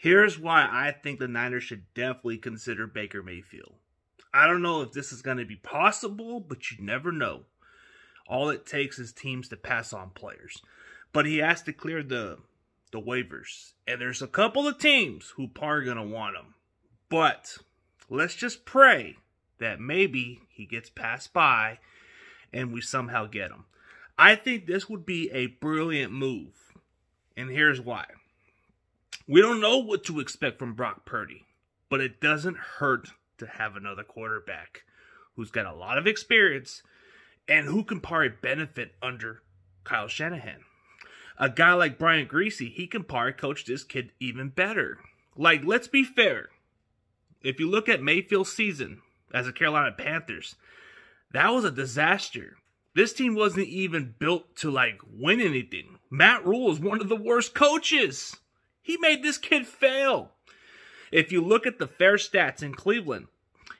Here's why I think the Niners should definitely consider Baker Mayfield. I don't know if this is going to be possible, but you never know. All it takes is teams to pass on players. But he has to clear the the waivers. And there's a couple of teams who are going to want him. But let's just pray that maybe he gets passed by and we somehow get him. I think this would be a brilliant move. And here's why. We don't know what to expect from Brock Purdy, but it doesn't hurt to have another quarterback who's got a lot of experience and who can probably benefit under Kyle Shanahan. A guy like Brian Griese, he can probably coach this kid even better. Like, let's be fair. If you look at Mayfield's season as a Carolina Panthers, that was a disaster. This team wasn't even built to like win anything. Matt Rhule is one of the worst coaches. He made this kid fail. If you look at the fair stats in Cleveland,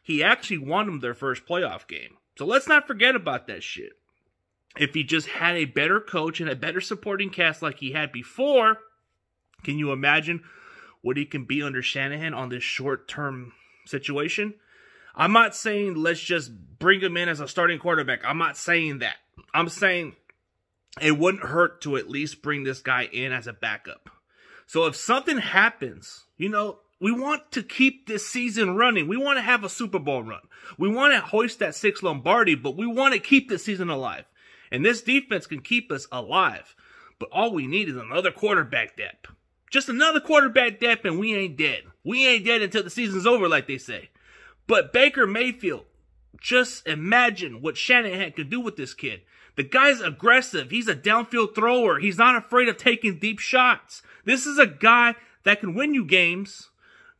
he actually won them their first playoff game. So let's not forget about that shit. If he just had a better coach and a better supporting cast like he had before, can you imagine what he can be under Shanahan on this short term situation? I'm not saying let's just bring him in as a starting quarterback. I'm not saying that. I'm saying it wouldn't hurt to at least bring this guy in as a backup. So if something happens, you know, we want to keep this season running. We want to have a Super Bowl run. We want to hoist that six Lombardi, but we want to keep this season alive. And this defense can keep us alive. But all we need is another quarterback depth. Just another quarterback depth, and we ain't dead. We ain't dead until the season's over, like they say. But Baker Mayfield, just imagine what Shanahan could do with this kid. The guy's aggressive. He's a downfield thrower. He's not afraid of taking deep shots. This is a guy that can win you games.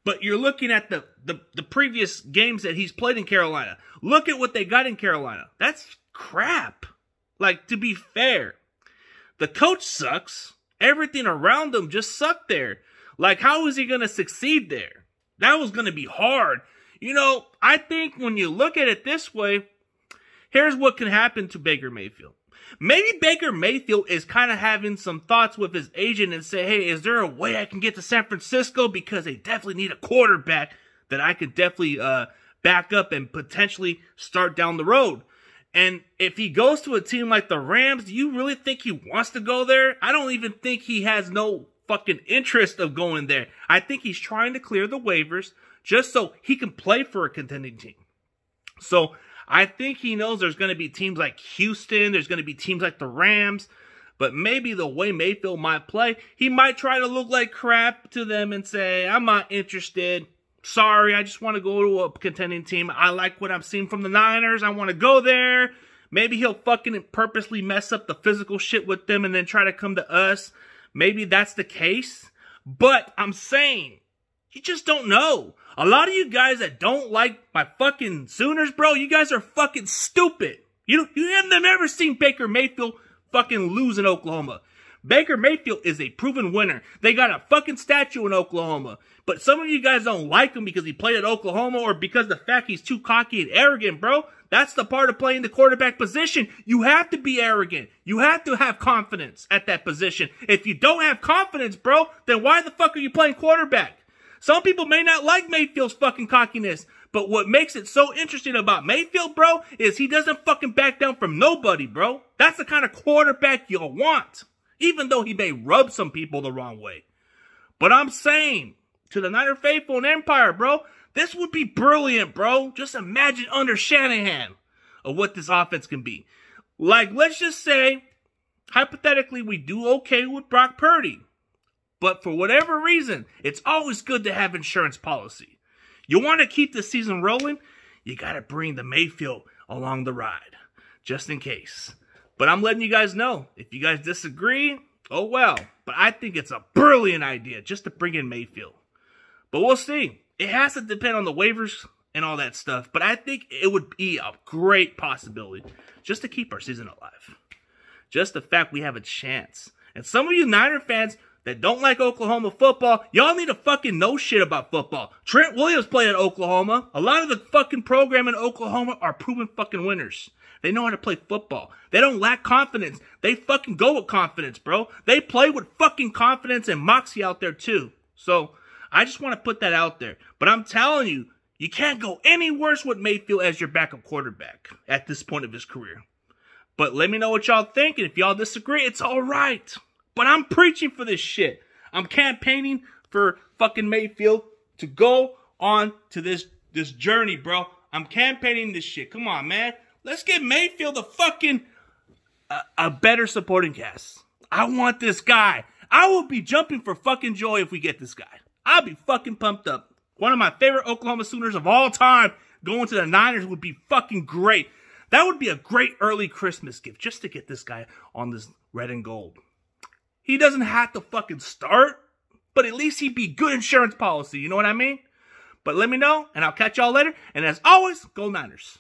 But you're looking at the, the, the previous games that he's played in Carolina. Look at what they got in Carolina. That's crap. Like, to be fair, the coach sucks. Everything around him just sucked there. Like, how is he going to succeed there? That was going to be hard. You know, I think when you look at it this way, here's what can happen to Baker Mayfield. Maybe Baker Mayfield is kind of having some thoughts with his agent and say, hey, is there a way I can get to San Francisco? Because they definitely need a quarterback that I could definitely uh, back up and potentially start down the road. And if he goes to a team like the Rams, do you really think he wants to go there? I don't even think he has no fucking interest of going there. I think he's trying to clear the waivers just so he can play for a contending team. So I think he knows there's going to be teams like Houston, there's going to be teams like the Rams, but maybe the way Mayfield might play, he might try to look like crap to them and say, I'm not interested. Sorry, I just want to go to a contending team. I like what I'm seeing from the Niners. I want to go there. Maybe he'll fucking purposely mess up the physical shit with them and then try to come to us. Maybe that's the case. But I'm saying, you just don't know. A lot of you guys that don't like my fucking Sooners, bro, you guys are fucking stupid. You you haven't ever seen Baker Mayfield fucking lose in Oklahoma. Baker Mayfield is a proven winner. They got a fucking statue in Oklahoma. But some of you guys don't like him because he played at Oklahoma or because the fact he's too cocky and arrogant, bro. That's the part of playing the quarterback position. You have to be arrogant. You have to have confidence at that position. If you don't have confidence, bro, then why the fuck are you playing quarterback? Some people may not like Mayfield's fucking cockiness, but what makes it so interesting about Mayfield, bro, is he doesn't fucking back down from nobody, bro. That's the kind of quarterback you'll want, even though he may rub some people the wrong way. But I'm saying to the Niner faithful and Empire, bro, this would be brilliant, bro. Just imagine under Shanahan of what this offense can be. Like, let's just say, hypothetically, we do okay with Brock Purdy. But for whatever reason, it's always good to have insurance policy. You want to keep the season rolling? You got to bring the Mayfield along the ride, just in case. But I'm letting you guys know. If you guys disagree, oh well. But I think it's a brilliant idea just to bring in Mayfield. But we'll see. It has to depend on the waivers and all that stuff. But I think it would be a great possibility just to keep our season alive. Just the fact we have a chance. And some of you Niner fans that don't like Oklahoma football, y'all need to fucking know shit about football. Trent Williams played at Oklahoma. A lot of the fucking program in Oklahoma are proven fucking winners. They know how to play football. They don't lack confidence. They fucking go with confidence, bro. They play with fucking confidence and moxie out there too. So, I just want to put that out there. But I'm telling you, you can't go any worse with Mayfield as your backup quarterback at this point of his career. But let me know what y'all think, and if y'all disagree, it's all right. But I'm preaching for this shit. I'm campaigning for fucking Mayfield to go on to this this journey, bro. I'm campaigning this shit. Come on, man. Let's get Mayfield a fucking a, a better supporting cast. I want this guy. I will be jumping for fucking joy if we get this guy. I'll be fucking pumped up. One of my favorite Oklahoma Sooners of all time going to the Niners would be fucking great. That would be a great early Christmas gift just to get this guy on this red and gold. He doesn't have to fucking start, but at least he'd be good insurance policy. You know what I mean? But let me know, and I'll catch y'all later. And as always, go Niners.